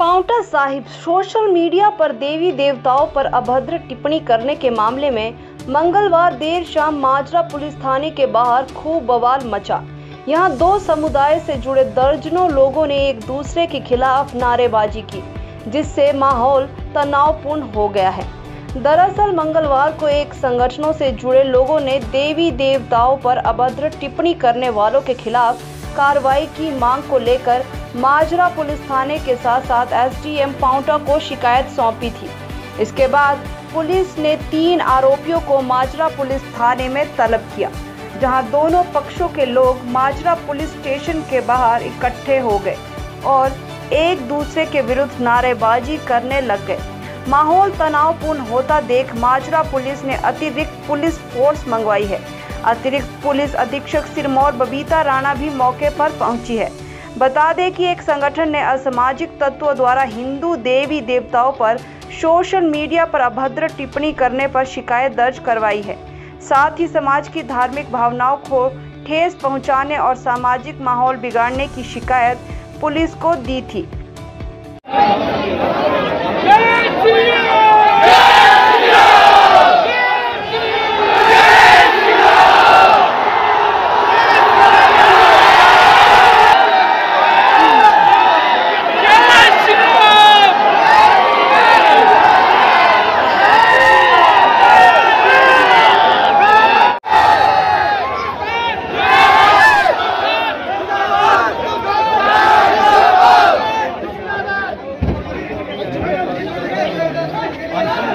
Paonta Sahib social media पर देवी देवताओं पर अभद्र टिप्पणी करने के मामले में मंगलवार देर शाम माजरा पुलिस थाने के बाहर खूब बवाल मचा। यहाँ दो समुदाय से जुड़े दर्जनों लोगों ने एक दूसरे के खिलाफ नारेबाजी की, जिससे माहौल तनावपूर्ण हो गया है। दरअसल मंगलवार को एक संगठनों से जुड़े लोगों ने देवी देवताओं पर अभद्र टिप्पणी करने वालों के खिलाफ कार्रवाई की मांग को लेकर माजरा पुलिस थाने के साथ साथ एसडीएम पाउंटा को शिकायत सौंपी थी। इसके बाद पुलिस ने तीन आरोपियों को माजरा पुलिस थाने में तलब किया, जहाँ दोनों पक्षों के लोग माजरा पुलिस स्टेशन के बाहर इकट्ठे हो गए और एक दूसरे के विरुद्ध नारेबाजी करने लग गए। माहौल तनावपूर्ण होता देख माजरा पुलिस ने अतिरिक्त पुलिस फोर्स मंगवाई है। अतिरिक्त पुलिस अधीक्षक सिरमौर बबीता राणा भी मौके पर पहुँची है। बता दें कि एक संगठन ने असामाजिक तत्वों द्वारा हिंदू देवी देवताओं पर सोशल मीडिया पर अभद्र टिप्पणी करने पर शिकायत दर्ज करवाई है। साथ ही समाज की धार्मिक भावनाओं को ठेस पहुँचाने और सामाजिक माहौल बिगाड़ने की शिकायत पुलिस को दी थी।